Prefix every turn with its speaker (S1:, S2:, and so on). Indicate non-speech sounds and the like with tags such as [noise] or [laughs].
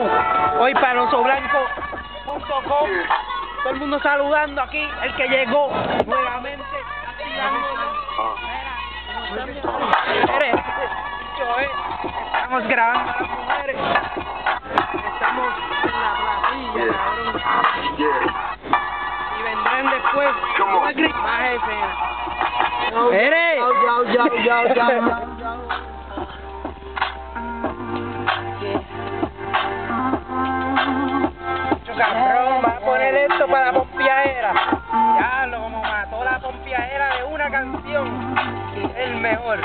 S1: Hoy palosoblanco.com Todo el mundo saludando aquí, el que llegó nuevamente. Estamos grabando a las mujeres. Estamos en la platilla, cabrón. Y vendrán después más escenas. Mujeres. [laughs]
S2: fue la pompiadera. Ya lo como mató la pompiadera de una canción. El mejor.